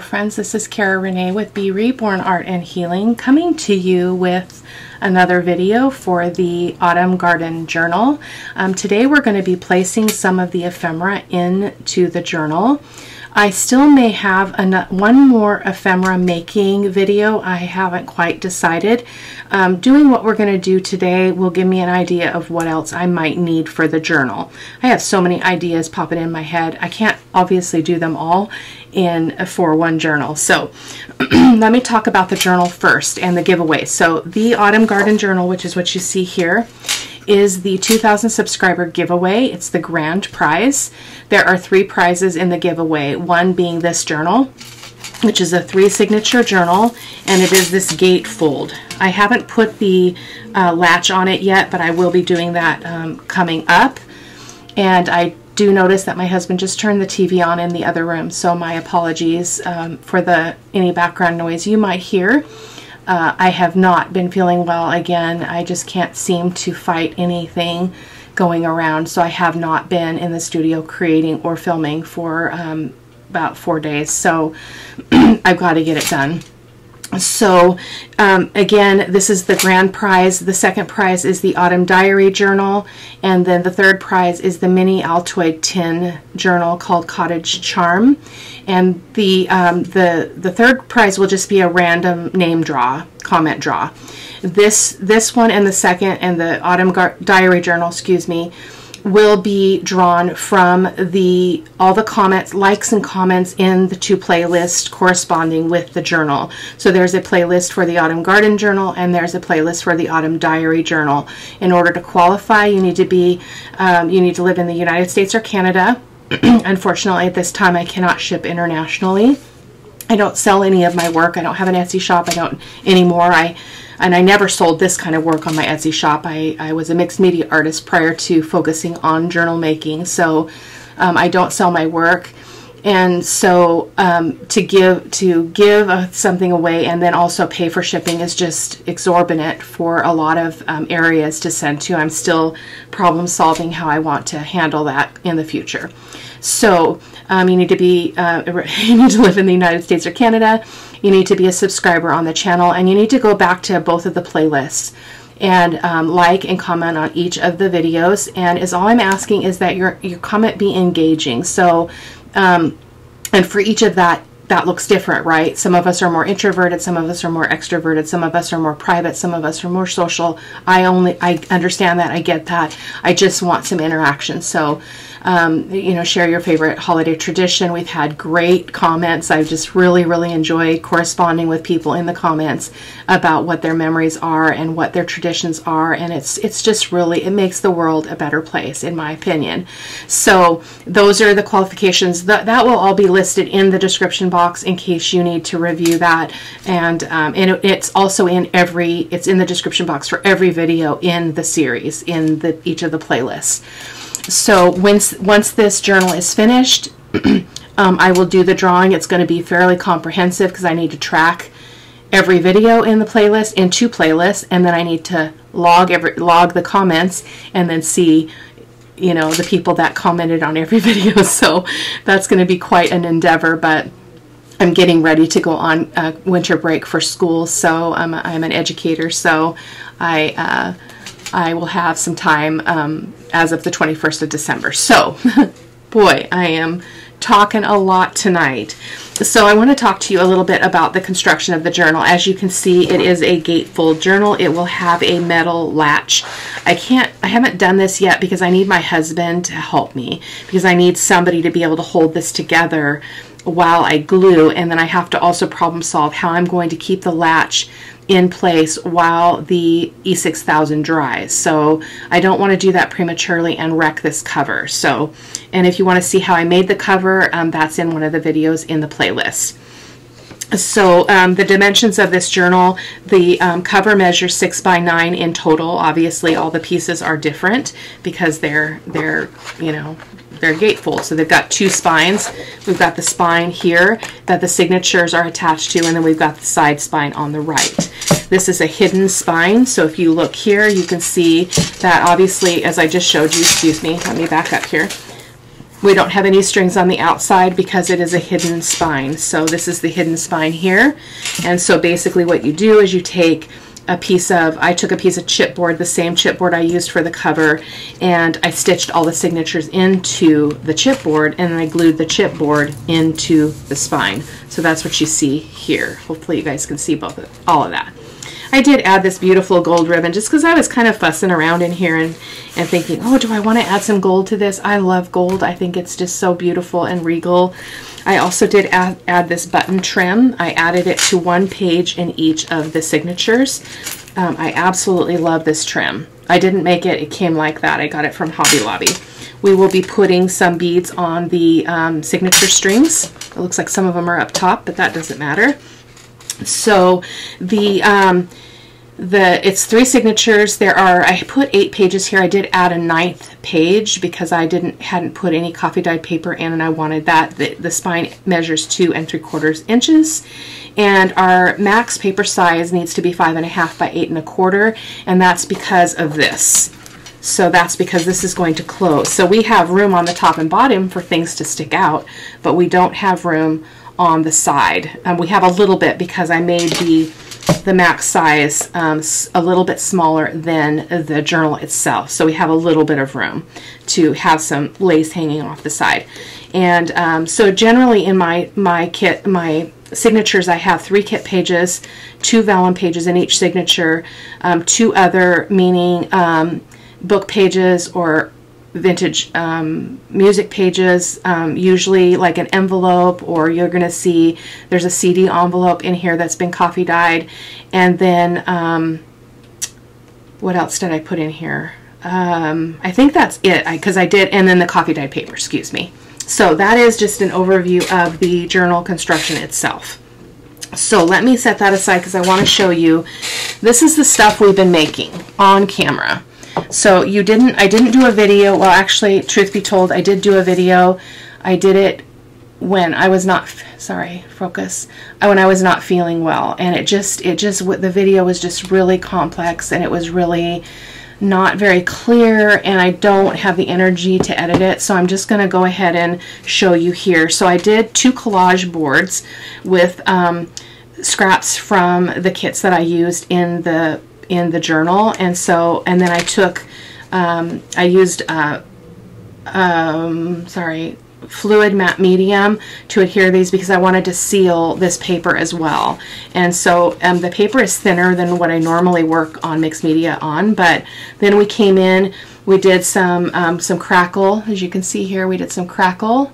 Friends, this is Cara Renee with B.Reborn Art and Healing coming to you with another video for the Autumn Garden Journal. Um, today we're going to be placing some of the ephemera into the journal. I still may have one more ephemera making video. I haven't quite decided. Um, doing what we're going to do today will give me an idea of what else I might need for the journal. I have so many ideas popping in my head. I can't obviously do them all in a for one journal. So let me talk about the journal first and the giveaway. So the Autumn Garden Journal, which is what you see here, is the 2000 subscriber giveaway. It's the grand prize. There are three prizes in the giveaway, one being this journal, which is a three signature journal, and it is this gatefold. I haven't put the uh, latch on it yet, but I will be doing that um, coming up. And I do notice that my husband just turned the TV on in the other room, so my apologies um, for the any background noise you might hear. Uh, I have not been feeling well again. I just can't seem to fight anything going around, so I have not been in the studio creating or filming for um, about four days. So I've got to get it done. So um, again, this is the grand prize. The second prize is the Autumn Diary Journal. And then the third prize is the mini Altoid tin journal called Cottage Charm. And the, um, the, the third prize will just be a random name draw, comment draw. This, this one and the second and the Autumn Diary Journal, excuse me, will be drawn from the all the comments, likes and comments in the two playlists corresponding with the journal. So there's a playlist for the Autumn Garden Journal and there's a playlist for the Autumn Diary Journal. In order to qualify, you need to be um, you need to live in the United States or Canada. Unfortunately, at this time, I cannot ship internationally. I don't sell any of my work. I don't have an Etsy shop. I don't anymore. I and I never sold this kind of work on my Etsy shop. I, I was a mixed media artist prior to focusing on journal making, so um, I don't sell my work. And so um, to give to give something away and then also pay for shipping is just exorbitant for a lot of um, areas to send to. I'm still problem solving how I want to handle that in the future. So um, you need to be uh, you need to live in the United States or Canada you need to be a subscriber on the channel and you need to go back to both of the playlists and um, like and comment on each of the videos and is all I'm asking is that your your comment be engaging so um, and for each of that that looks different, right? Some of us are more introverted, some of us are more extroverted, some of us are more private, some of us are more social. I only, I understand that, I get that. I just want some interaction. So, um, you know, share your favorite holiday tradition. We've had great comments. I just really, really enjoy corresponding with people in the comments about what their memories are and what their traditions are. And it's, it's just really, it makes the world a better place, in my opinion. So those are the qualifications. That, that will all be listed in the description box in case you need to review that. And, um, and it's also in every, it's in the description box for every video in the series, in the each of the playlists. So once, once this journal is finished, um, I will do the drawing. It's going to be fairly comprehensive because I need to track every video in the playlist in two playlists and then I need to log every log the comments and then see you know the people that commented on every video so that's going to be quite an endeavor but I'm getting ready to go on uh, winter break for school, so I'm, a, I'm an educator, so I uh, I will have some time um, as of the 21st of December. So, boy, I am talking a lot tonight. So I want to talk to you a little bit about the construction of the journal. As you can see, it is a gatefold journal. It will have a metal latch. I can't, I haven't done this yet because I need my husband to help me because I need somebody to be able to hold this together while I glue and then I have to also problem solve how I'm going to keep the latch in place while the E6000 dries. So I don't want to do that prematurely and wreck this cover. So, and if you want to see how I made the cover, um, that's in one of the videos in the playlist. So um, the dimensions of this journal, the um, cover measures six by nine in total. Obviously, all the pieces are different because they're they're you know they're gatefold. So they've got two spines. We've got the spine here that the signatures are attached to, and then we've got the side spine on the right. This is a hidden spine, so if you look here, you can see that obviously, as I just showed you, excuse me, let me back up here. We don't have any strings on the outside because it is a hidden spine. So this is the hidden spine here. And so basically what you do is you take a piece of, I took a piece of chipboard, the same chipboard I used for the cover, and I stitched all the signatures into the chipboard and then I glued the chipboard into the spine. So that's what you see here. Hopefully you guys can see both of, all of that. I did add this beautiful gold ribbon just because I was kind of fussing around in here and, and thinking, oh, do I want to add some gold to this? I love gold. I think it's just so beautiful and regal. I also did add, add this button trim. I added it to one page in each of the signatures. Um, I absolutely love this trim. I didn't make it. It came like that. I got it from Hobby Lobby. We will be putting some beads on the um, signature strings. It looks like some of them are up top, but that doesn't matter. So the um, the it's three signatures. There are I put eight pages here. I did add a ninth page because I didn't hadn't put any coffee dyed paper in and I wanted that the, the spine measures two and three quarters inches. And our max paper size needs to be five and a half by eight and a quarter. And that's because of this. So that's because this is going to close. So we have room on the top and bottom for things to stick out but we don't have room on the side um, we have a little bit because I made the the max size um, a little bit smaller than the journal itself. So we have a little bit of room to have some lace hanging off the side. And um, so generally in my, my kit, my signatures, I have three kit pages, two vellum pages in each signature, um, two other meaning um, book pages or vintage um, music pages, um, usually like an envelope, or you're going to see there's a CD envelope in here that's been coffee dyed. And then, um, what else did I put in here? Um, I think that's it, because I, I did, and then the coffee dyed paper, excuse me. So that is just an overview of the journal construction itself. So let me set that aside because I want to show you. This is the stuff we've been making on camera. So you didn't, I didn't do a video. Well, actually, truth be told, I did do a video. I did it when I was not, sorry, focus, uh, when I was not feeling well. And it just, it just, the video was just really complex and it was really not very clear and I don't have the energy to edit it. So I'm just going to go ahead and show you here. So I did two collage boards with um, scraps from the kits that I used in the in the journal and so and then I took um, I used uh, um, sorry fluid matte medium to adhere these because I wanted to seal this paper as well. And so um, the paper is thinner than what I normally work on mixed media on but then we came in we did some um, some crackle. As you can see here we did some crackle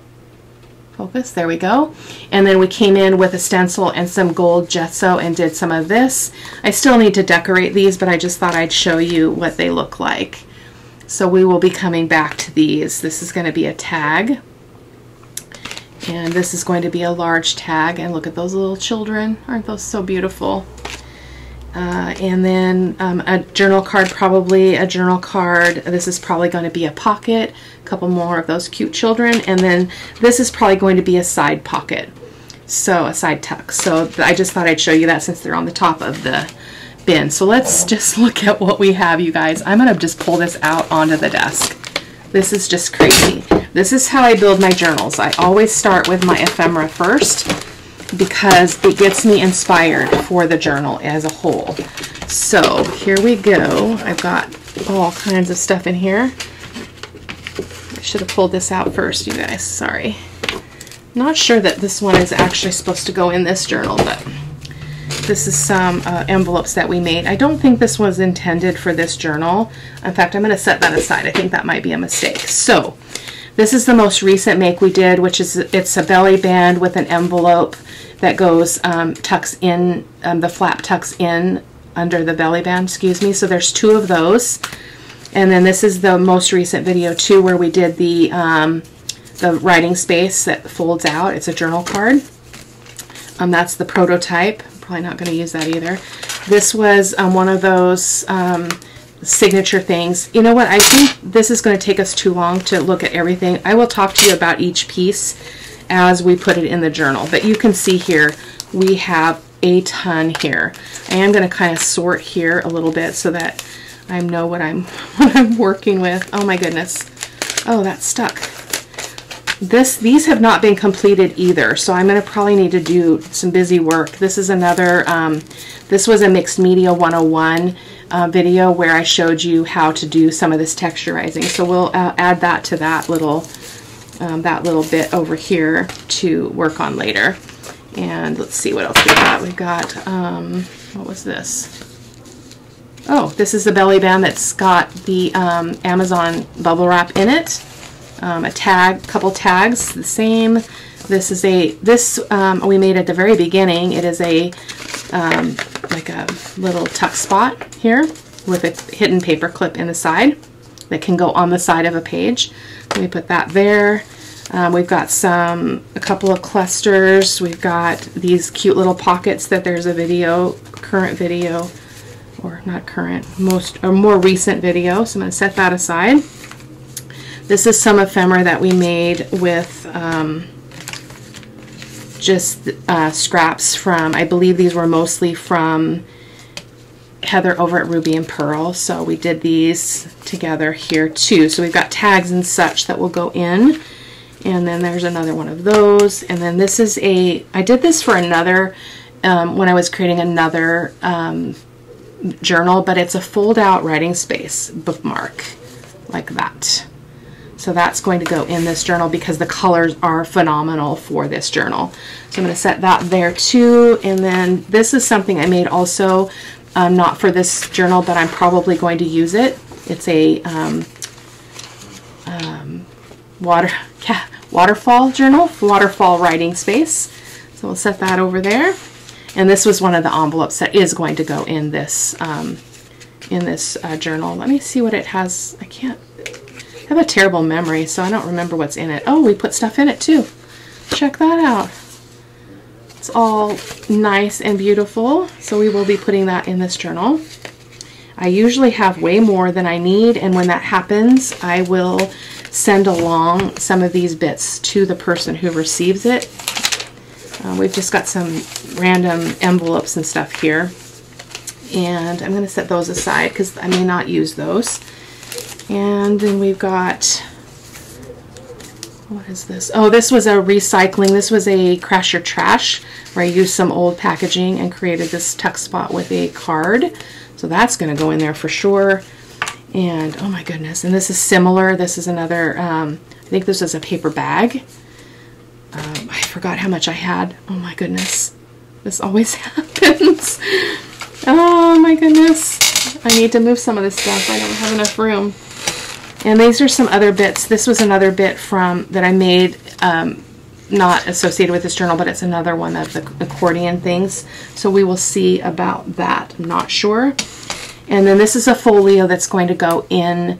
focus. There we go. And then we came in with a stencil and some gold gesso and did some of this. I still need to decorate these but I just thought I'd show you what they look like. So we will be coming back to these. This is going to be a tag. And this is going to be a large tag. And look at those little children. Aren't those so beautiful uh, and then um, a journal card, probably a journal card. This is probably going to be a pocket, a couple more of those cute children. And then this is probably going to be a side pocket, so a side tuck. So I just thought I'd show you that since they're on the top of the bin. So let's just look at what we have, you guys. I'm going to just pull this out onto the desk. This is just crazy. This is how I build my journals. I always start with my ephemera first because it gets me inspired for the journal as a whole. So here we go. I've got all kinds of stuff in here. I should have pulled this out first, you guys. Sorry. Not sure that this one is actually supposed to go in this journal, but this is some uh, envelopes that we made. I don't think this was intended for this journal. In fact, I'm going to set that aside. I think that might be a mistake. So this is the most recent make we did, which is it's a belly band with an envelope that goes, um, tucks in, um, the flap tucks in under the belly band, excuse me. So there's two of those. And then this is the most recent video too where we did the, um, the writing space that folds out. It's a journal card. Um, that's the prototype. I'm probably not going to use that either. This was um, one of those um, signature things. You know what? I think this is going to take us too long to look at everything. I will talk to you about each piece as we put it in the journal. But you can see here, we have a ton here. I am going to kind of sort here a little bit so that I know what I'm, what I'm working with. Oh my goodness. Oh, that's stuck. this these have not been completed either, so I'm going to probably need to do some busy work. This is another, um, this was a Mixed Media 101 uh, video where I showed you how to do some of this texturizing. So we'll uh, add that to that little, um, that little bit over here to work on later. And let's see what else we got. We've got, um, what was this? Oh, this is the belly band that's got the um, Amazon bubble wrap in it. Um, a tag, couple tags, the same. This is a, this um, we made at the very beginning. It is a, um, like a little tuck spot here with a hidden paper clip in the side that can go on the side of a page. Let me put that there. Um, we've got some, a couple of clusters. We've got these cute little pockets that there's a video, current video, or not current, most, or more recent video. So I'm going to set that aside. This is some ephemera that we made with um, just uh, scraps from, I believe these were mostly from Heather over at Ruby and Pearl. So we did these together here too. So we've got tags and such that will go in. And then there's another one of those. And then this is a, I did this for another, um, when I was creating another um, journal, but it's a fold out writing space bookmark like that. So that's going to go in this journal because the colors are phenomenal for this journal. So I'm going to set that there too. And then this is something I made also, um, not for this journal, but I'm probably going to use it. It's a um, um, water waterfall journal, waterfall writing space. So we'll set that over there. And this was one of the envelopes that is going to go in this um, in this uh, journal. Let me see what it has. I can't I have a terrible memory, so I don't remember what's in it. Oh, we put stuff in it too. Check that out. It's all nice and beautiful, so we will be putting that in this journal. I usually have way more than I need, and when that happens, I will send along some of these bits to the person who receives it. Uh, we've just got some random envelopes and stuff here, and I'm going to set those aside because I may not use those. And then we've got, what is this? Oh, this was a recycling. This was a Crash Your Trash where I used some old packaging and created this tuck spot with a card. So that's going to go in there for sure. And oh my goodness, and this is similar. This is another, um, I think this is a paper bag. Um, I forgot how much I had. Oh my goodness. This always happens. Oh my goodness. I need to move some of this stuff. I don't have enough room. And these are some other bits. This was another bit from that I made, um, not associated with this journal, but it's another one of the accordion things. So we will see about that. I'm not sure. And then this is a folio that's going to go in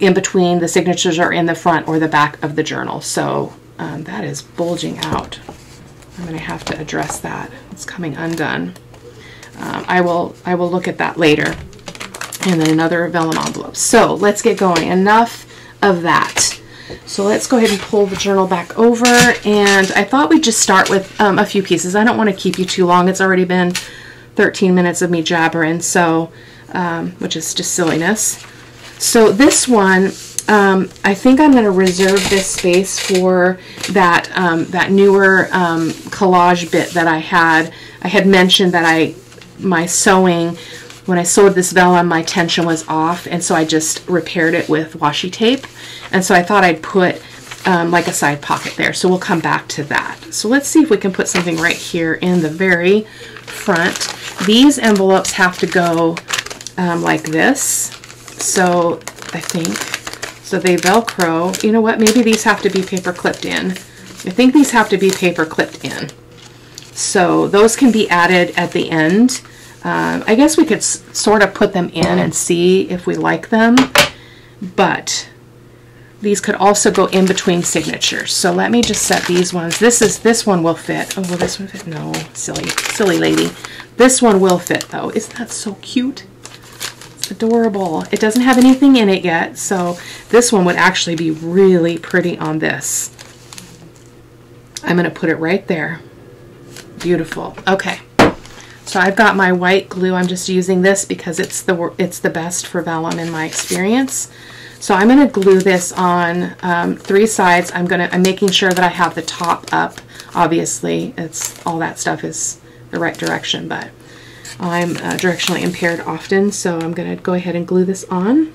in between the signatures or in the front or the back of the journal. So um, that is bulging out. I'm going to have to address that. It's coming undone. Um, I will I will look at that later and then another vellum envelope. So let's get going. Enough of that. So let's go ahead and pull the journal back over. And I thought we'd just start with um, a few pieces. I don't want to keep you too long. It's already been 13 minutes of me jabbering, so um, which is just silliness. So this one, um, I think I'm going to reserve this space for that um, that newer um, collage bit that I had. I had mentioned that I my sewing when I sewed this vellum, my tension was off, and so I just repaired it with washi tape. And so I thought I'd put um, like a side pocket there. So we'll come back to that. So let's see if we can put something right here in the very front. These envelopes have to go um, like this. So I think, so they Velcro. You know what? Maybe these have to be paper clipped in. I think these have to be paper clipped in. So those can be added at the end. Um, I guess we could sort of put them in and see if we like them, but these could also go in between signatures. So let me just set these ones. This is this one will fit. Oh, will this one fit? No, silly, silly lady. This one will fit though. Isn't that so cute? It's adorable. It doesn't have anything in it yet, so this one would actually be really pretty on this. I'm to put it right there. Beautiful. Okay. So I've got my white glue. I'm just using this because it's the it's the best for vellum in my experience. So I'm going to glue this on um, three sides. I'm going to, I'm making sure that I have the top up. Obviously, it's all that stuff is the right direction, but I'm uh, directionally impaired often, so I'm going to go ahead and glue this on.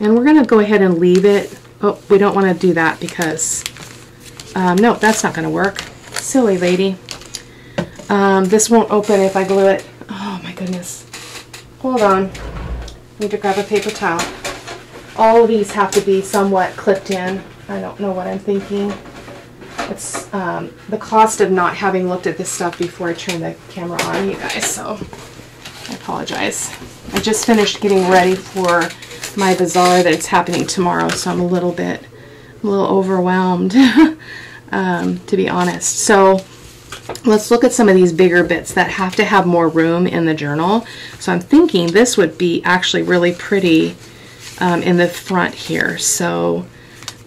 And we're going to go ahead and leave it. Oh, we don't want to do that because, um, no, that's not going to work. Silly lady. Um, this won't open if I glue it. Oh my goodness. Hold on. Need to grab a paper towel. All of these have to be somewhat clipped in. I don't know what I'm thinking. It's um, the cost of not having looked at this stuff before I turned the camera on, you guys, so I apologize. I just finished getting ready for my bazaar that's happening tomorrow, so I'm a little bit, a little overwhelmed, um, to be honest. So let's look at some of these bigger bits that have to have more room in the journal. So I'm thinking this would be actually really pretty um, in the front here. So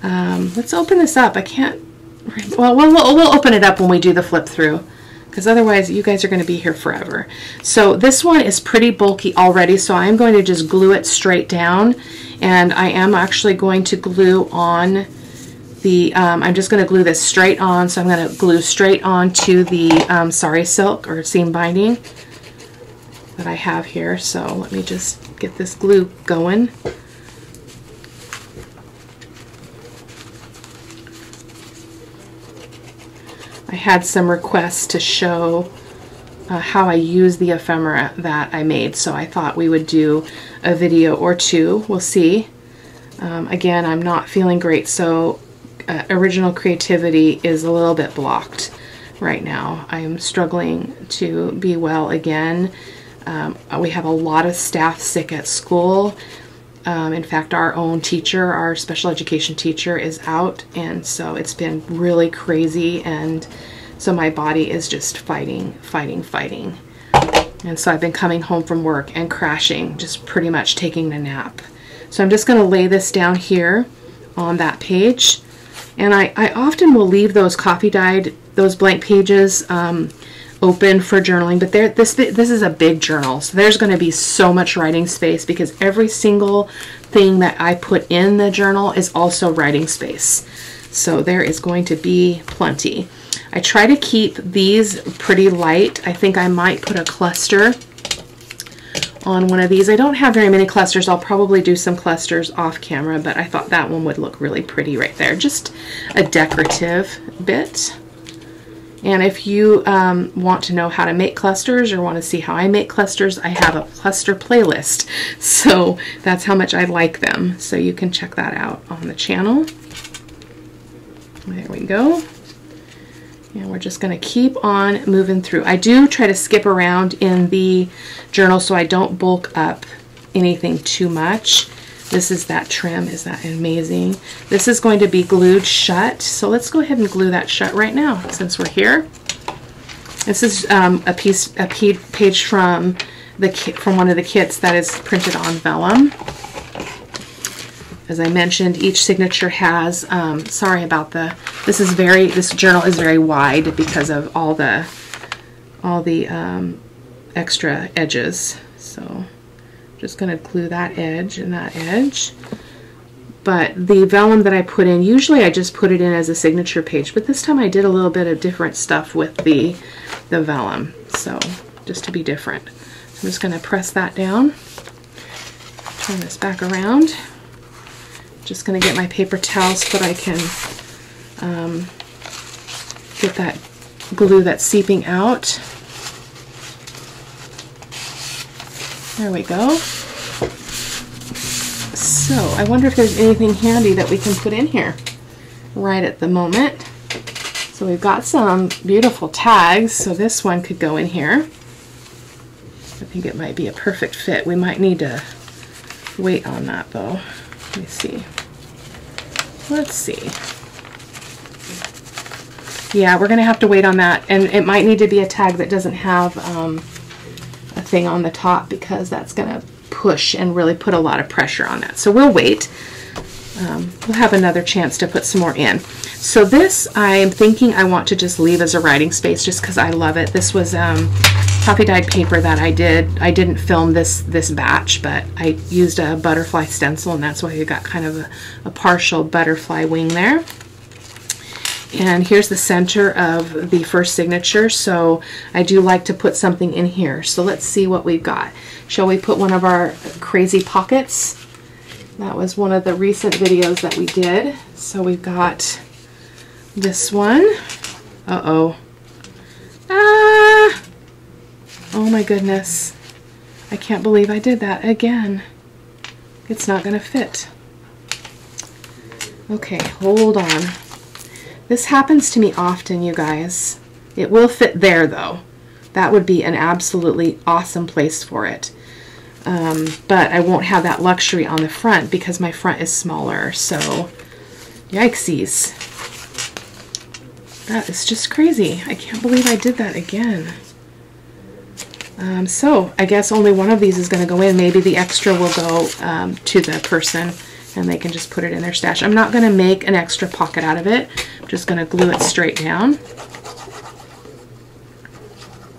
um, let's open this up. I can't well, well, we'll, we'll open it up when we do the flip through because otherwise you guys are going to be here forever. So this one is pretty bulky already, so I'm going to just glue it straight down. And I am actually going to glue on the, um, I'm just going to glue this straight on, so I'm going to glue straight on to the um, sari silk or seam binding that I have here. So let me just get this glue going. I had some requests to show uh, how I use the ephemera that I made, so I thought we would do a video or two. We'll see. Um, again, I'm not feeling great, so uh, original creativity is a little bit blocked right now. I'm struggling to be well again. Um, we have a lot of staff sick at school. Um, in fact, our own teacher, our special education teacher, is out, and so it's been really crazy, and so my body is just fighting, fighting, fighting. And so I've been coming home from work and crashing, just pretty much taking a nap. So I'm just going to lay this down here on that page. And I, I often will leave those coffee dyed, those blank pages um, open for journaling, but there, this, this is a big journal, so there's going to be so much writing space because every single thing that I put in the journal is also writing space. So there is going to be plenty. I try to keep these pretty light. I think I might put a cluster on one of these. I don't have very many clusters. I'll probably do some clusters off camera, but I thought that one would look really pretty right there. Just a decorative bit. And if you um, want to know how to make clusters or want to see how I make clusters, I have a cluster playlist. So that's how much I like them. So you can check that out on the channel. There we go. And we're just going to keep on moving through. I do try to skip around in the journal so I don't bulk up anything too much. This is that trim. Is that amazing? This is going to be glued shut. So let's go ahead and glue that shut right now since we're here. This is um, a piece, a page from the from one of the kits that is printed on vellum. As I mentioned, each signature has, um, sorry about the, this is very, this journal is very wide because of all the, all the um, extra edges. So just going to glue that edge and that edge. But the vellum that I put in, usually I just put it in as a signature page, but this time I did a little bit of different stuff with the, the vellum. So just to be different. I'm just going to press that down, turn this back around. Just going to get my paper towel so that I can um, get that glue that's seeping out. There we go. So I wonder if there's anything handy that we can put in here right at the moment. So we've got some beautiful tags, so this one could go in here. I think it might be a perfect fit. We might need to wait on that though. Let me see. Let's see. Yeah, we're going to have to wait on that. And it might need to be a tag that doesn't have um, a thing on the top because that's going to push and really put a lot of pressure on that. So we'll wait. Um, we'll have another chance to put some more in. So this I'm thinking I want to just leave as a writing space just because I love it. This was um, coffee dyed paper that I did. I didn't film this this batch, but I used a butterfly stencil, and that's why you got kind of a, a partial butterfly wing there. And here's the center of the first signature, so I do like to put something in here. So let's see what we've got. Shall we put one of our crazy pockets? That was one of the recent videos that we did. So we've got this one. Uh-oh. Ah! Oh my goodness. I can't believe I did that again. It's not going to fit. Okay, hold on. This happens to me often, you guys. It will fit there, though. That would be an absolutely awesome place for it. Um, but I won't have that luxury on the front because my front is smaller. So, yikesies. That is just crazy. I can't believe I did that again. Um, so, I guess only one of these is going to go in. Maybe the extra will go um, to the person and they can just put it in their stash. I'm not going to make an extra pocket out of it. I'm just going to glue it straight down.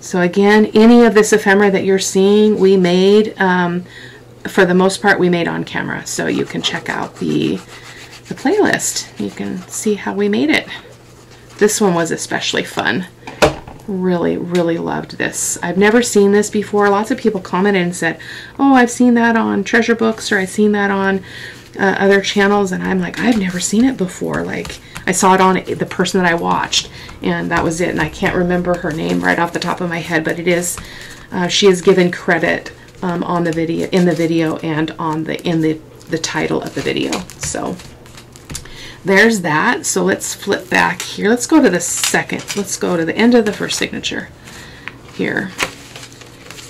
So again, any of this ephemera that you're seeing, we made, um, for the most part, we made on camera. So you can check out the, the playlist. You can see how we made it. This one was especially fun. Really, really loved this. I've never seen this before. Lots of people commented and said, oh, I've seen that on Treasure Books or I've seen that on uh, other channels and I'm like, I've never seen it before. Like I saw it on the person that I watched and that was it. And I can't remember her name right off the top of my head, but it is, uh, she is given credit um, on the video, in the video and on the, in the, the title of the video. So there's that. So let's flip back here. Let's go to the second. Let's go to the end of the first signature here.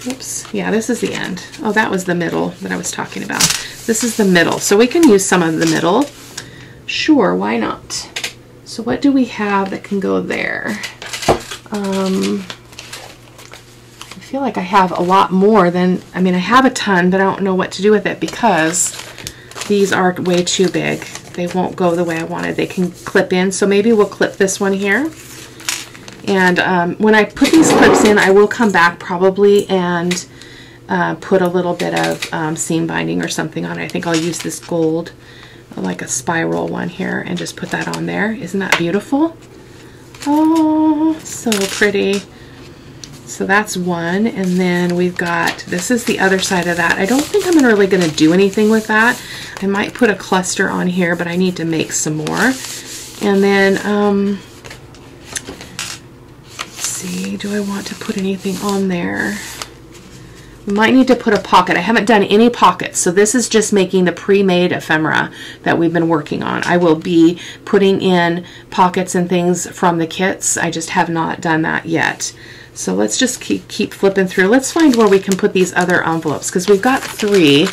Oops. Yeah, this is the end. Oh, that was the middle that I was talking about. This is the middle. So we can use some of the middle. Sure, why not? So what do we have that can go there? Um, I feel like I have a lot more than, I mean, I have a ton, but I don't know what to do with it because these are way too big. They won't go the way I wanted. They can clip in. So maybe we'll clip this one here. And um, when I put these clips in, I will come back probably and uh, put a little bit of um, seam binding or something on it. I think I'll use this gold, like a spiral one here, and just put that on there. Isn't that beautiful? Oh, so pretty. So that's one, and then we've got, this is the other side of that. I don't think I'm really going to do anything with that. I might put a cluster on here, but I need to make some more. And then, um, let's see, do I want to put anything on there? We might need to put a pocket. I haven't done any pockets, so this is just making the pre-made ephemera that we've been working on. I will be putting in pockets and things from the kits. I just have not done that yet. So let's just keep, keep flipping through. Let's find where we can put these other envelopes because we've got three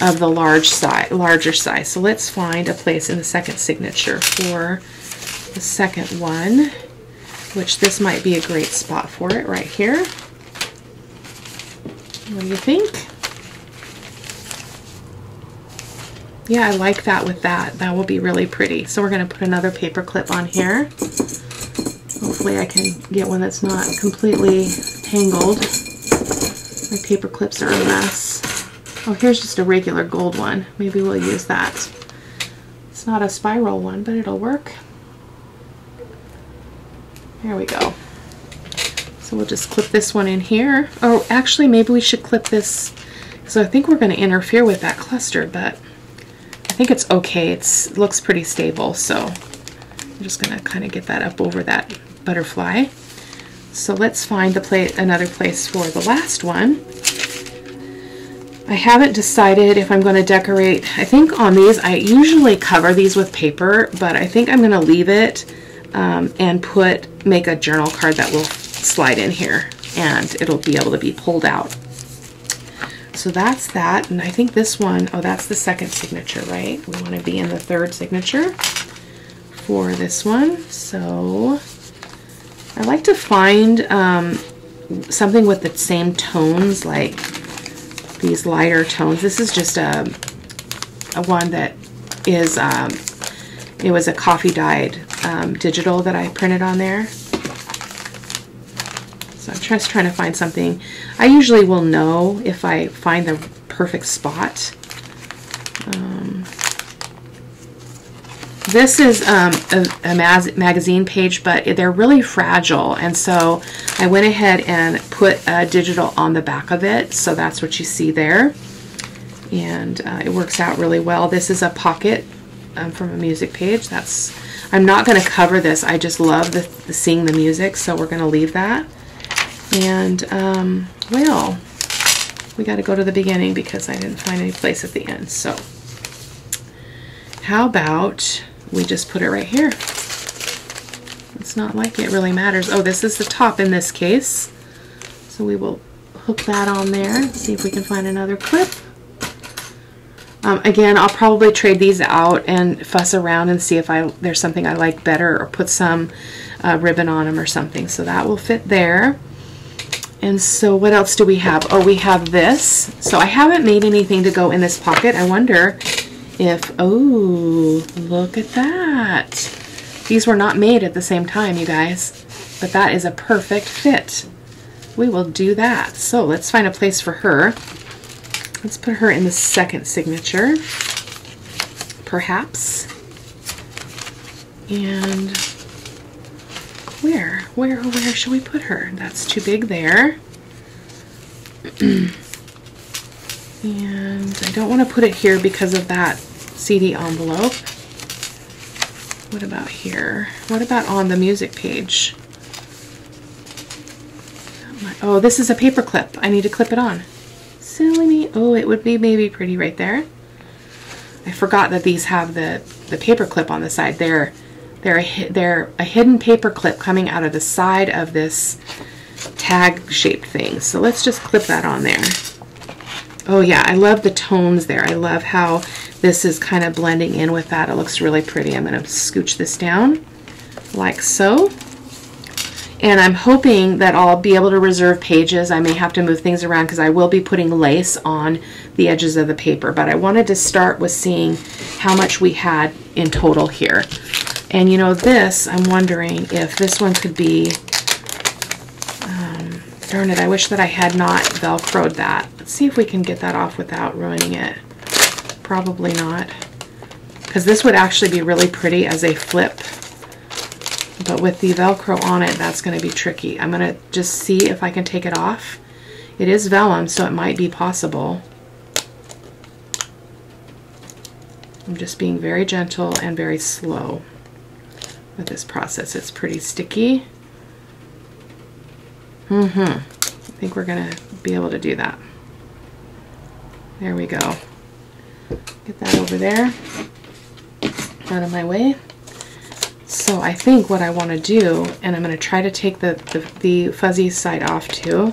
of the large size, larger size. So let's find a place in the second signature for the second one, which this might be a great spot for it right here. What do you think? Yeah, I like that with that. That will be really pretty. So we're going to put another paper clip on here. Hopefully I can get one that's not completely tangled. My paper clips are a mess. Oh, here's just a regular gold one. Maybe we'll use that. It's not a spiral one, but it'll work. There we go. So we'll just clip this one in here. Oh, actually, maybe we should clip this. So I think we're going to interfere with that cluster, but I think it's okay. It's, it looks pretty stable, so I'm just going to kind of get that up over that butterfly. So let's find the plate, another place for the last one. I haven't decided if I'm going to decorate. I think on these, I usually cover these with paper, but I think I'm going to leave it um, and put make a journal card that will slide in here and it'll be able to be pulled out. So that's that. And I think this one, oh, that's the second signature, right? We want to be in the third signature for this one. So I like to find um, something with the same tones, like these lighter tones. This is just a, a one that is, um, it was a coffee dyed um, digital that I printed on there. So I'm just trying to find something. I usually will know if I find the perfect spot. Um, this is um, a, a magazine page, but they're really fragile. And so I went ahead and put a digital on the back of it. So that's what you see there. And uh, it works out really well. This is a pocket um, from a music page. That's I'm not going to cover this. I just love the, the seeing the music, so we're going to leave that. And, um, well, we got to go to the beginning because I didn't find any place at the end. So how about we just put it right here? It's not like it really matters. Oh, this is the top in this case. So we will hook that on there. See if we can find another clip. Um, again, I'll probably trade these out and fuss around and see if I there's something I like better or put some uh, ribbon on them or something. So that will fit there. And so what else do we have? Oh, we have this. So I haven't made anything to go in this pocket. I wonder if, oh, look at that. These were not made at the same time, you guys. But that is a perfect fit. We will do that. So let's find a place for her. Let's put her in the second signature, perhaps. And where, where, where shall we put her? That's too big there. and I don't want to put it here because of that CD envelope. What about here? What about on the music page? Oh, this is a paper clip. I need to clip it on. Silly me. Oh, it would be maybe pretty right there. I forgot that these have the, the paper clip on the side. They're, they're, a, they're a hidden paper clip coming out of the side of this tag shaped thing. So let's just clip that on there. Oh yeah, I love the tones there. I love how this is kind of blending in with that. It looks really pretty. I'm going to scooch this down like so. And I'm hoping that I'll be able to reserve pages. I may have to move things around because I will be putting lace on the edges of the paper. But I wanted to start with seeing how much we had in total here. And you know this, I'm wondering if this one could be, darn it, I wish that I had not Velcroed that. Let's see if we can get that off without ruining it. Probably not. Because this would actually be really pretty as a flip but with the Velcro on it, that's going to be tricky. I'm going to just see if I can take it off. It is vellum, so it might be possible. I'm just being very gentle and very slow with this process. It's pretty sticky. Mm-hmm. I think we're to be able to do that. There we go. Get that over there, out of my way. So I think what I want to do, and I'm to try to take the, the, the fuzzy side off too,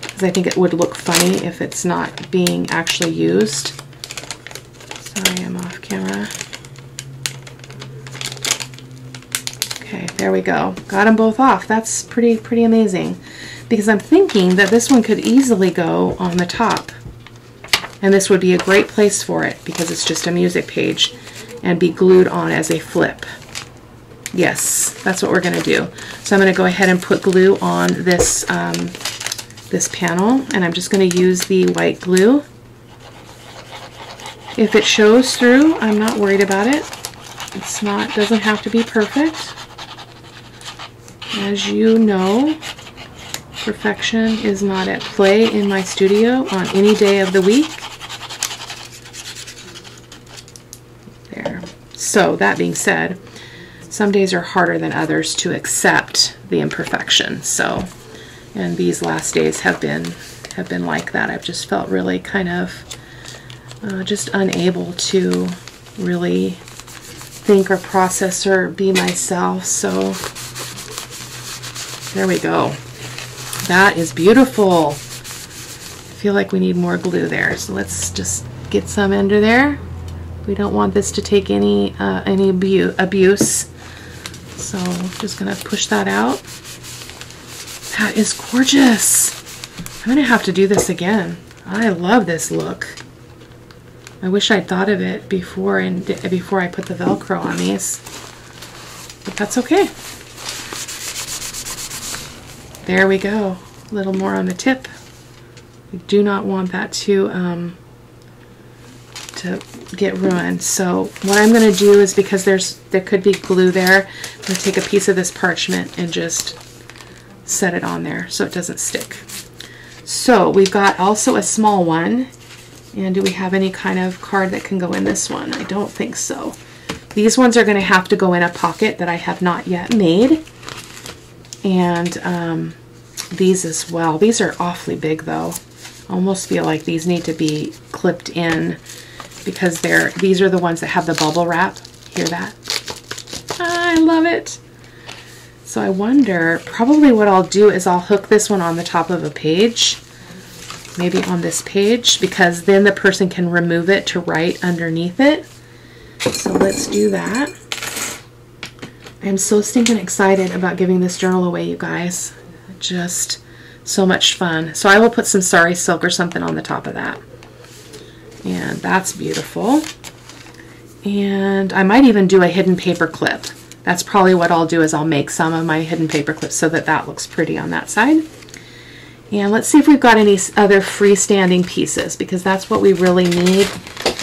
because I think it would look funny if it's not being actually used. Sorry, I'm off camera. Okay, there we go. Got them both off. That's pretty, pretty amazing. Because I'm thinking that this one could easily go on the top. And this would be a great place for it because it's just a music page and be glued on as a flip. Yes, that's what we're going to do. So I'm going to go ahead and put glue on this, um, this panel, and I'm just going to use the white glue. If it shows through, I'm not worried about it. It's not, doesn't have to be perfect. As you know, perfection is not at play in my studio on any day of the week. There. So that being said, some days are harder than others to accept the imperfection. So, and these last days have been have been like that. I've just felt really kind of uh, just unable to really think or process or be myself. So there we go. That is beautiful. I feel like we need more glue there. So let's just get some under there. We don't want this to take any uh, any abu abuse. So just gonna push that out. That is gorgeous. I'm gonna have to do this again. I love this look. I wish I'd thought of it before and before I put the Velcro on these, but that's okay. There we go. A little more on the tip. We do not want that to um, to get ruined. So what I'm going to do is because there's there could be glue there, I'm going to take a piece of this parchment and just set it on there so it doesn't stick. So we've got also a small one. And do we have any kind of card that can go in this one? I don't think so. These ones are going to have to go in a pocket that I have not yet made. And um, these as well. These are awfully big though. almost feel like these need to be clipped in because they're these are the ones that have the bubble wrap. Hear that? I love it. So I wonder, probably what I'll do is I'll hook this one on the top of a page, maybe on this page, because then the person can remove it to write underneath it. So let's do that. I'm so stinking excited about giving this journal away, you guys. Just so much fun. So I will put some sari silk or something on the top of that. And that's beautiful. And I might even do a hidden paper clip. That's probably what I'll do is I'll make some of my hidden paper clips so that that looks pretty on that side. And let's see if we've got any other freestanding pieces because that's what we really need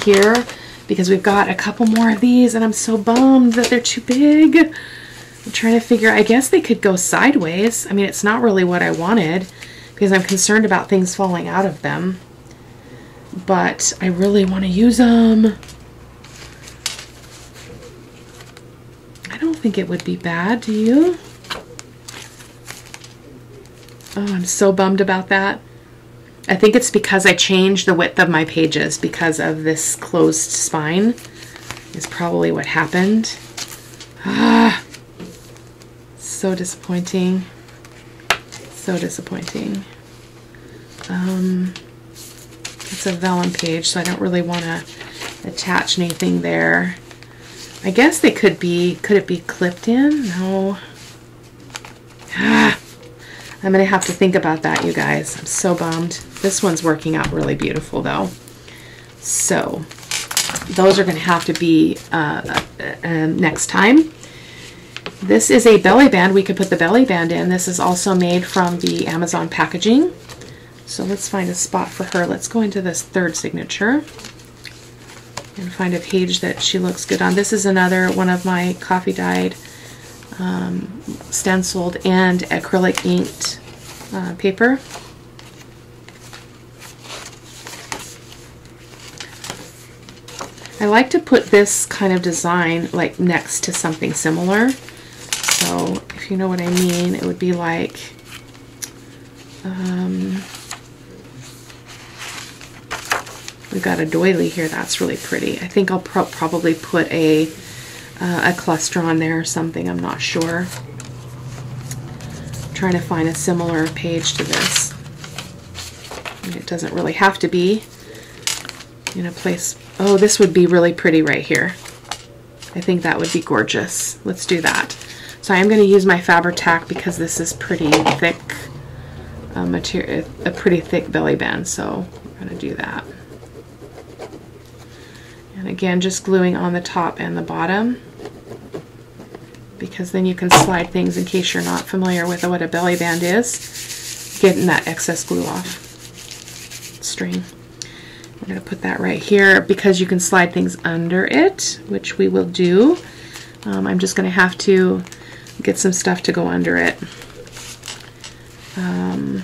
here because we've got a couple more of these and I'm so bummed that they're too big. I'm trying to figure, I guess they could go sideways. I mean, it's not really what I wanted because I'm concerned about things falling out of them. But I really want to use them. I don't think it would be bad, do you? Oh, I'm so bummed about that. I think it's because I changed the width of my pages because of this closed spine is probably what happened. Ah, so disappointing. So disappointing. Um, it's a vellum page, so I don't really want to attach anything there. I guess they could be, could it be clipped in? No. Ah, I'm going to have to think about that, you guys. I'm so bummed. This one's working out really beautiful, though. So, those are going to have to be uh, uh, uh, next time. This is a belly band. We could put the belly band in. This is also made from the Amazon packaging. So let's find a spot for her. Let's go into this third signature and find a page that she looks good on. This is another one of my coffee dyed um, stenciled and acrylic inked uh, paper. I like to put this kind of design like next to something similar. So if you know what I mean, it would be like um, We've got a doily here. That's really pretty. I think I'll pro probably put a, uh, a cluster on there or something. I'm not sure. I'm trying to find a similar page to this. It doesn't really have to be in a place. Oh, this would be really pretty right here. I think that would be gorgeous. Let's do that. So I am going to use my Fabri-Tac because this is pretty thick uh, material, a pretty thick belly band. So I'm going to do that. And again, just gluing on the top and the bottom because then you can slide things in case you're not familiar with what a belly band is, getting that excess glue off string. I'm going to put that right here because you can slide things under it, which we will do. Um, I'm just going to have to get some stuff to go under it. Um,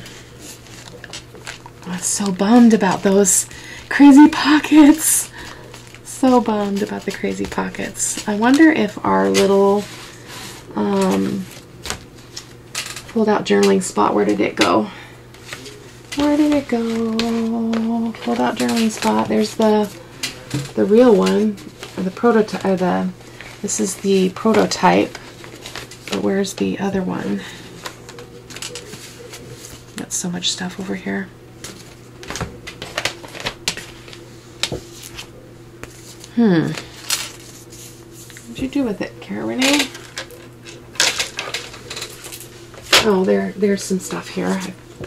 I'm so bummed about those crazy pockets so bummed about the crazy pockets. I wonder if our little um, pulled out journaling spot, where did it go? Where did it go? Pulled out journaling spot. There's the the real one, the prototype. Or the this is the prototype. But where's the other one? Got so much stuff over here. Hmm. What'd you do with it, Cara Renee? Oh, there, there's some stuff here.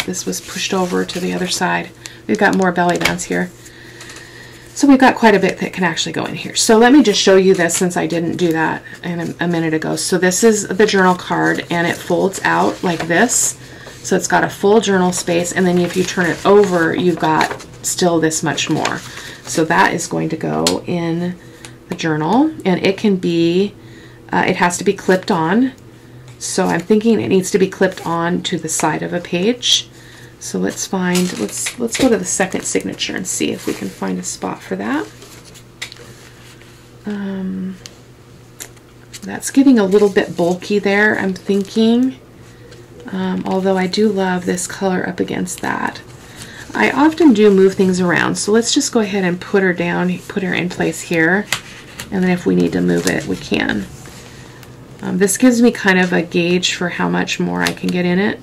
This was pushed over to the other side. We've got more belly bands here. So we've got quite a bit that can actually go in here. So let me just show you this since I didn't do that in a, a minute ago. So this is the journal card and it folds out like this. So it's got a full journal space, and then if you turn it over, you've got still this much more. So that is going to go in the journal, and it can be, uh, it has to be clipped on. So I'm thinking it needs to be clipped on to the side of a page. So let's find, let's, let's go to the second signature and see if we can find a spot for that. Um, that's getting a little bit bulky there, I'm thinking. Um, although I do love this color up against that. I often do move things around, so let's just go ahead and put her down, put her in place here, and then if we need to move it, we can. Um, this gives me kind of a gauge for how much more I can get in it.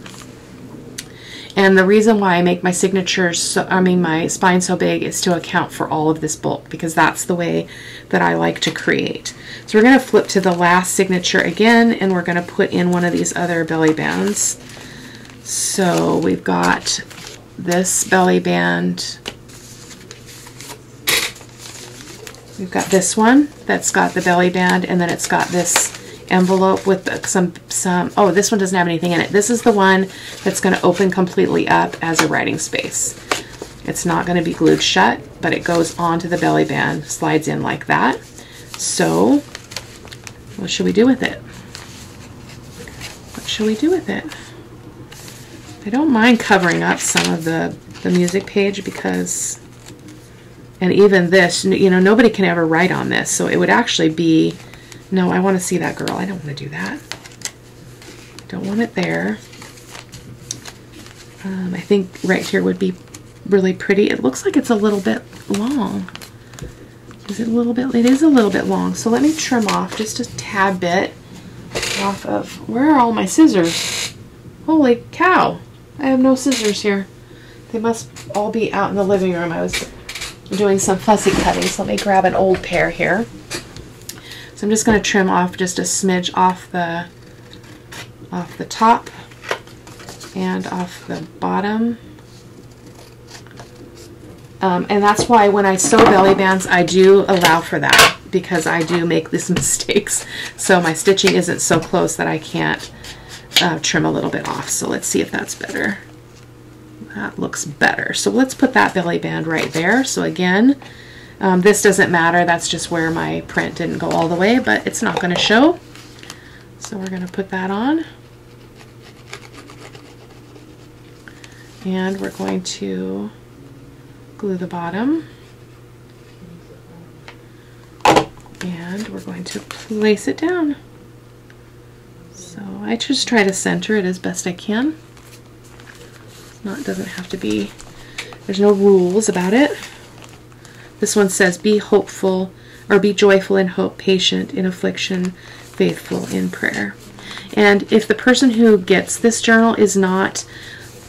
And the reason why I make my signatures, so, I mean my spine so big is to account for all of this bulk because that's the way that I like to create. So we're going to flip to the last signature again and we're going to put in one of these other belly bands. So we've got this belly band. We've got this one that's got the belly band and then it's got this envelope with some, some, oh, this one doesn't have anything in it. This is the one that's going to open completely up as a writing space. It's not going to be glued shut, but it goes onto the belly band, slides in like that. So, what should we do with it? What should we do with it? I don't mind covering up some of the, the music page because, and even this, you know, nobody can ever write on this, so it would actually be no, I want to see that girl. I don't want to do that. Don't want it there. Um, I think right here would be really pretty. It looks like it's a little bit long. Is it a little bit? It is a little bit long. So let me trim off just a tad bit off of, where are all my scissors? Holy cow. I have no scissors here. They must all be out in the living room. I was doing some fussy cutting, so let me grab an old pair here. So I'm just going to trim off just a smidge off the off the top and off the bottom. Um, and that's why when I sew belly bands, I do allow for that because I do make these mistakes. So my stitching isn't so close that I can't uh, trim a little bit off. So let's see if that's better. That looks better. So let's put that belly band right there. So again, um, this doesn't matter, that's just where my print didn't go all the way, but it's not going to show. So we're going to put that on. And we're going to glue the bottom. And we're going to place it down. So I just try to center it as best I can. Not doesn't have to be, there's no rules about it. This one says, Be hopeful, or be joyful in hope, patient in affliction, faithful in prayer. And if the person who gets this journal is not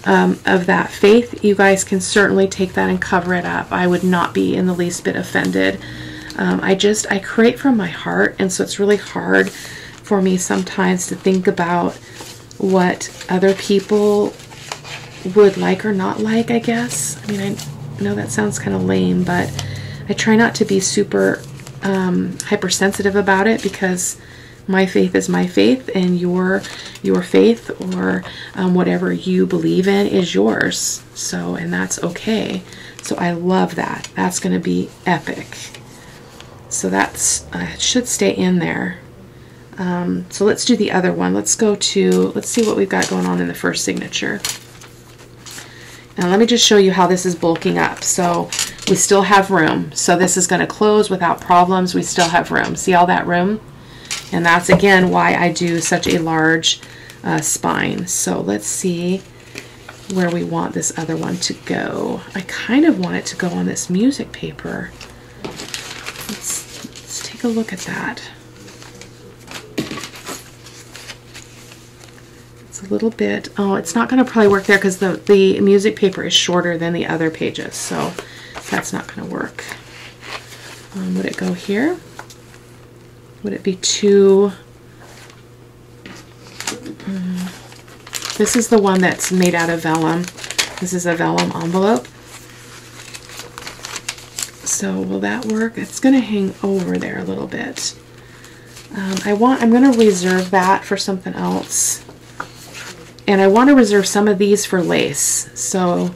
um, of that faith, you guys can certainly take that and cover it up. I would not be in the least bit offended. Um, I just, I create from my heart, and so it's really hard for me sometimes to think about what other people would like or not like, I guess. I mean, I know that sounds kind of lame, but I try not to be super um, hypersensitive about it because my faith is my faith and your your faith or um, whatever you believe in is yours. So and that's okay. So I love that. That's gonna be epic. So that's uh, should stay in there. Um, so let's do the other one. Let's go to let's see what we've got going on in the first signature now let me just show you how this is bulking up so we still have room. So this is going to close without problems. We still have room. See all that room? And that's again why I do such a large uh, spine. So let's see where we want this other one to go. I kind of want it to go on this music paper. Let's, let's take a look at that. It's a little bit, oh, it's not going to probably work there because the, the music paper is shorter than the other pages. So that's not going to work. Um, would it go here? Would it be too... Um, this is the one that's made out of vellum. This is a vellum envelope. So will that work? It's going to hang over there a little bit. Um, I want, I'm going to reserve that for something else. And I want to reserve some of these for lace. So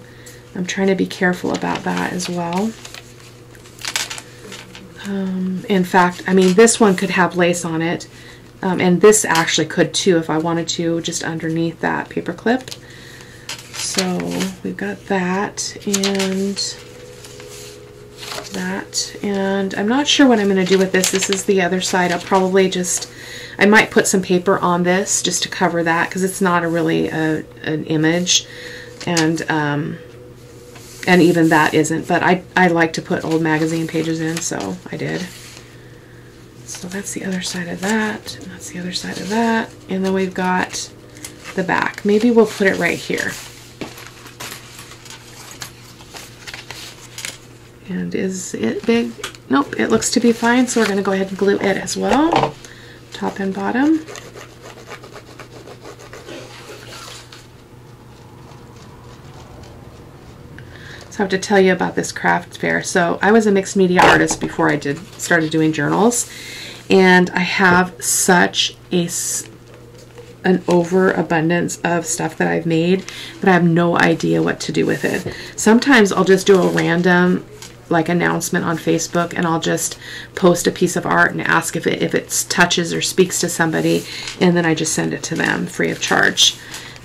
I'm trying to be careful about that as well. Um, in fact, I mean, this one could have lace on it. Um, and this actually could too if I wanted to, just underneath that paper clip. So we've got that and that. And I'm not sure what I'm going to do with this. This is the other side. I'll probably just, I might put some paper on this just to cover that because it's not a really a, an image. And, um, and even that isn't, but I, I like to put old magazine pages in, so I did. So that's the other side of that, and that's the other side of that, and then we've got the back. Maybe we'll put it right here. And is it big? Nope, it looks to be fine, so we're going to go ahead and glue it as well, top and bottom. So I have to tell you about this craft fair. So I was a mixed media artist before I did started doing journals, and I have such a an overabundance of stuff that I've made, but I have no idea what to do with it. Sometimes I'll just do a random like announcement on Facebook and I'll just post a piece of art and ask if it if it touches or speaks to somebody and then I just send it to them free of charge.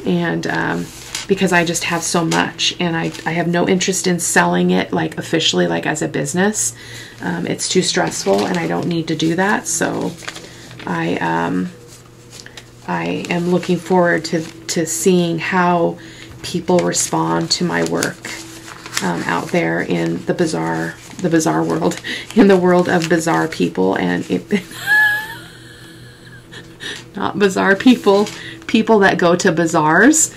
And um, because I just have so much and I, I have no interest in selling it like officially like as a business. Um, it's too stressful and I don't need to do that. So I um, I am looking forward to, to seeing how people respond to my work um, out there in the bizarre the bizarre world in the world of bizarre people and it, not bizarre people people that go to bazaars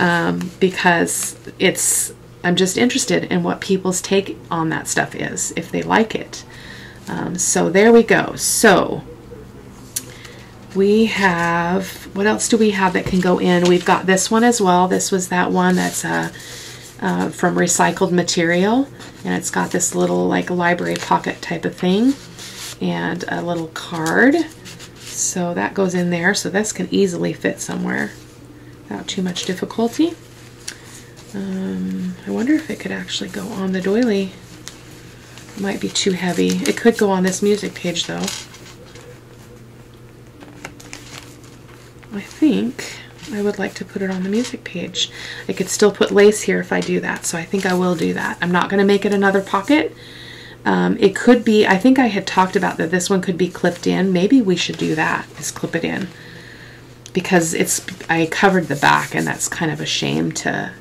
um, because it's I'm just interested in what people's take on that stuff is if they like it. Um, so there we go. So we have what else do we have that can go in? We've got this one as well. This was that one that's uh, uh, from recycled material. And it's got this little like library pocket type of thing and a little card. So that goes in there. So this can easily fit somewhere without too much difficulty. Um, I wonder if it could actually go on the doily. It might be too heavy. It could go on this music page though. I think I would like to put it on the music page. I could still put lace here if I do that, so I think I will do that. I'm not going to make it another pocket. Um, it could be, I think I had talked about that this one could be clipped in. Maybe we should do that, is clip it in. Because it's, I covered the back and that's kind of a shame to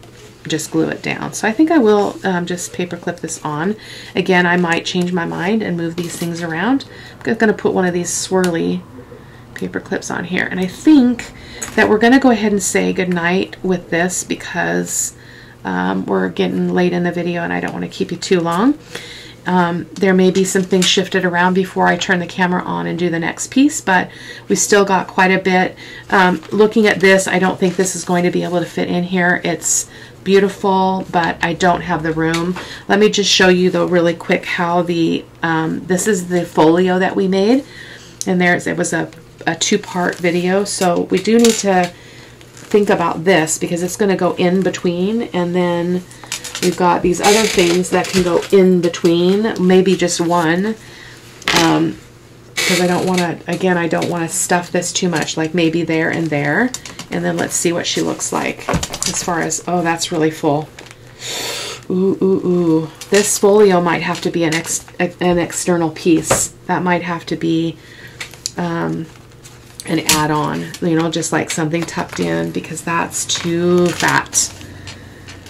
just glue it down. So I think I will um, just paper clip this on. Again, I might change my mind and move these things around. I'm going to put one of these swirly paper clips on here. And I think that we're going to go ahead and say goodnight with this because um, we're getting late in the video and I don't want to keep you too long. Um, there may be some things shifted around before I turn the camera on and do the next piece, but we still got quite a bit. Um, looking at this, I don't think this is going to be able to fit in here. It's beautiful, but I don't have the room. Let me just show you though really quick how the, um, this is the folio that we made. And there's, it was a a two-part video, so we do need to think about this because it's going to go in between and then we've got these other things that can go in between, maybe just one um, because I don't want to, again, I don't want to stuff this too much, like maybe there and there. And then let's see what she looks like as far as, oh, that's really full. Ooh, ooh, ooh. This folio might have to be an, ex an external piece. That might have to be um, an add-on, you know, just like something tucked in because that's too fat.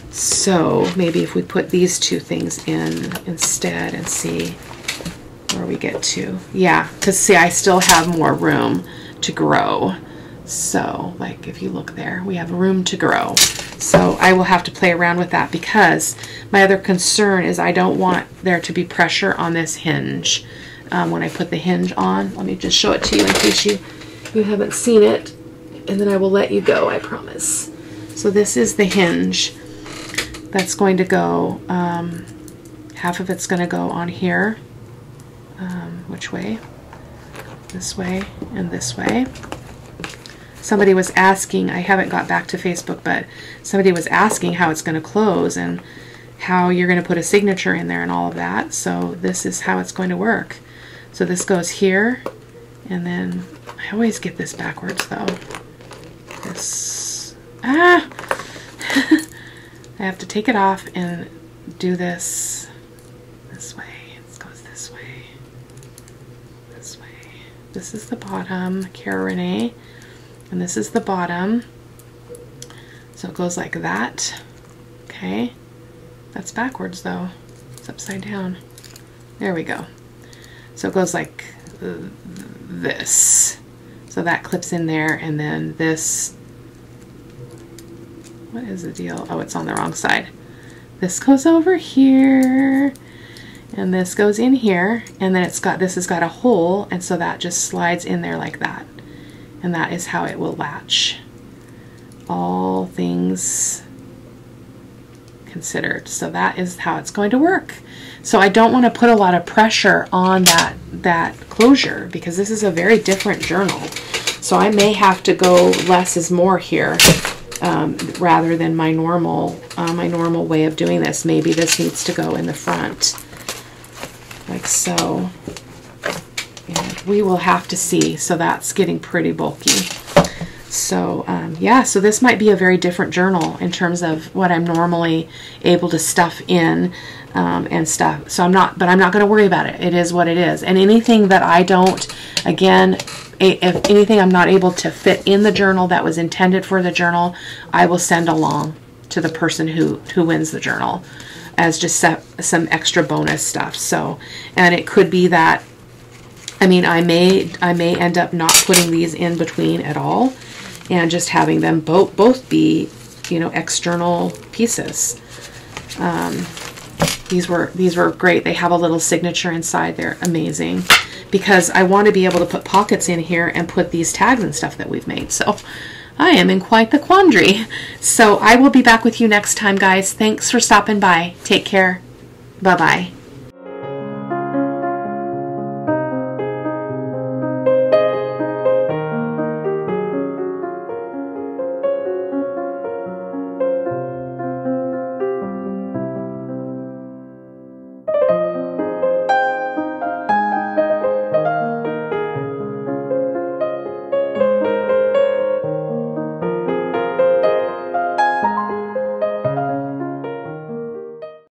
So maybe if we put these two things in instead and see where we get to. Yeah, because see, I still have more room to grow. So like if you look there, we have room to grow. So I will have to play around with that because my other concern is I don't want there to be pressure on this hinge um, when I put the hinge on. Let me just show it to you in case you you haven't seen it, and then I will let you go, I promise. So this is the hinge that's going to go, um, half of it's going to go on here. Um, which way? This way and this way. somebody was asking, I haven't got back to Facebook, but somebody was asking how it's going to close and how you're going to put a signature in there and all of that. So this is how it's going to work. So this goes here, and then I always get this backwards though. This, ah! I have to take it off and do this this way. It goes this way, this way. This is the bottom, Cara Renee. And this is the bottom. So it goes like that. Okay. That's backwards though. It's upside down. There we go. So it goes like this. So that clips in there and then this, what is the deal? Oh, it's on the wrong side. This goes over here and this goes in here and then it's got, this has got a hole and so that just slides in there like that and that is how it will latch. All things considered. So that is how it's going to work. So I don't want to put a lot of pressure on that, that closure because this is a very different journal. So I may have to go less is more here um, rather than my normal, uh, my normal way of doing this. Maybe this needs to go in the front like so and we will have to see. So that's getting pretty bulky. So um, yeah, so this might be a very different journal in terms of what I'm normally able to stuff in um, and stuff. So I'm not, but I'm not going to worry about it. It is what it is. And anything that I don't, again, if anything I'm not able to fit in the journal that was intended for the journal, I will send along to the person who, who wins the journal as just some extra bonus stuff. So, and it could be that I mean, I may I may end up not putting these in between at all and just having them both both be, you know, external pieces. Um, these were these were great. They have a little signature inside. They're amazing because I want to be able to put pockets in here and put these tags and stuff that we've made. So I am in quite the quandary. So I will be back with you next time, guys. Thanks for stopping by. Take care. Bye-bye.